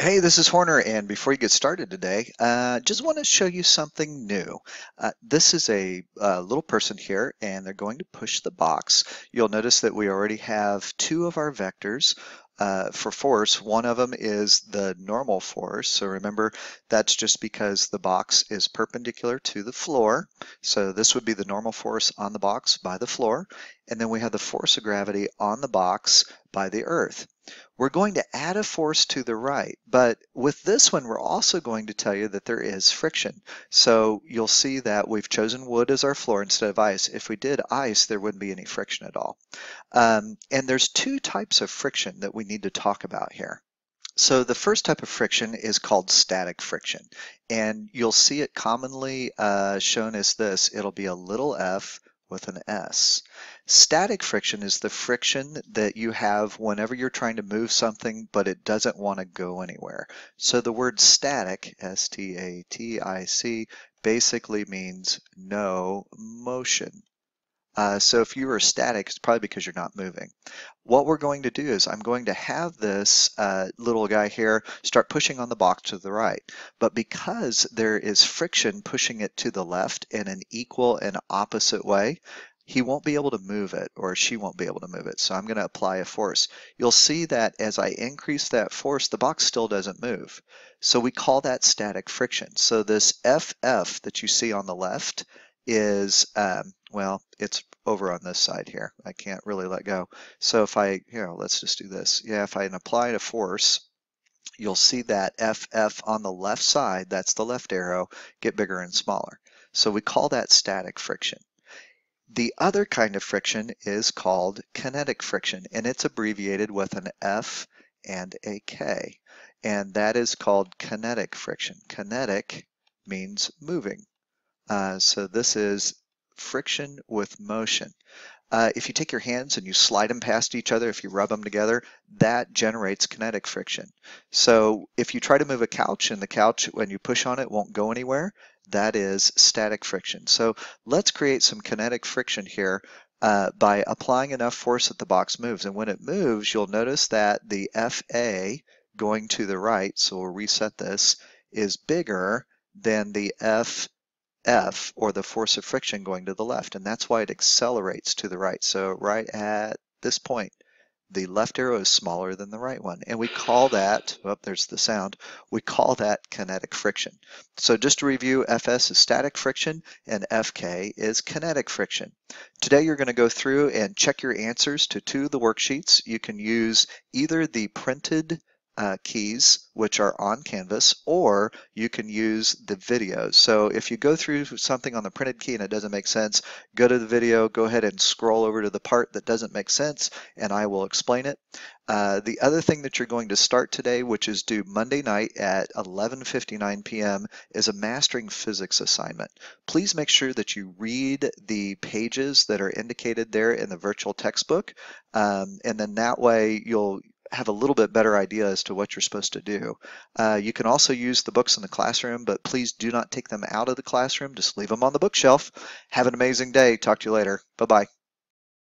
Hey, this is Horner, and before you get started today, uh, just want to show you something new. Uh, this is a, a little person here, and they're going to push the box. You'll notice that we already have two of our vectors uh, for force. One of them is the normal force. So remember, that's just because the box is perpendicular to the floor. So this would be the normal force on the box by the floor. And then we have the force of gravity on the box by the earth. We're going to add a force to the right, but with this one, we're also going to tell you that there is friction. So you'll see that we've chosen wood as our floor instead of ice. If we did ice, there wouldn't be any friction at all. Um, and there's two types of friction that we need to talk about here. So the first type of friction is called static friction, and you'll see it commonly uh, shown as this. It'll be a little f with an S. Static friction is the friction that you have whenever you're trying to move something but it doesn't want to go anywhere. So the word static, S-T-A-T-I-C, basically means no motion. Uh, so if you are static, it's probably because you're not moving. What we're going to do is I'm going to have this uh, little guy here start pushing on the box to the right. But because there is friction pushing it to the left in an equal and opposite way, he won't be able to move it or she won't be able to move it. So I'm going to apply a force. You'll see that as I increase that force, the box still doesn't move. So we call that static friction. So this FF that you see on the left is, um, well, it's over on this side here. I can't really let go. So if I, you know, let's just do this. Yeah, if I apply a force, you'll see that FF on the left side, that's the left arrow, get bigger and smaller. So we call that static friction. The other kind of friction is called kinetic friction, and it's abbreviated with an F and a K. And that is called kinetic friction. Kinetic means moving. Uh, so this is friction with motion. Uh, if you take your hands and you slide them past each other, if you rub them together, that generates kinetic friction. So if you try to move a couch and the couch, when you push on it, won't go anywhere, that is static friction. So let's create some kinetic friction here uh, by applying enough force that the box moves. And when it moves, you'll notice that the FA going to the right, so we'll reset this, is bigger than the F F, or the force of friction going to the left, and that's why it accelerates to the right. So right at this point, the left arrow is smaller than the right one, and we call that, oh, there's the sound, we call that kinetic friction. So just to review, Fs is static friction, and Fk is kinetic friction. Today you're going to go through and check your answers to two of the worksheets. You can use either the printed uh, keys, which are on Canvas, or you can use the videos. So if you go through something on the printed key and it doesn't make sense, go to the video, go ahead and scroll over to the part that doesn't make sense, and I will explain it. Uh, the other thing that you're going to start today, which is due Monday night at 11.59 p.m., is a Mastering Physics assignment. Please make sure that you read the pages that are indicated there in the virtual textbook, um, and then that way you'll have a little bit better idea as to what you're supposed to do. Uh, you can also use the books in the classroom, but please do not take them out of the classroom. Just leave them on the bookshelf. Have an amazing day. Talk to you later. Bye-bye.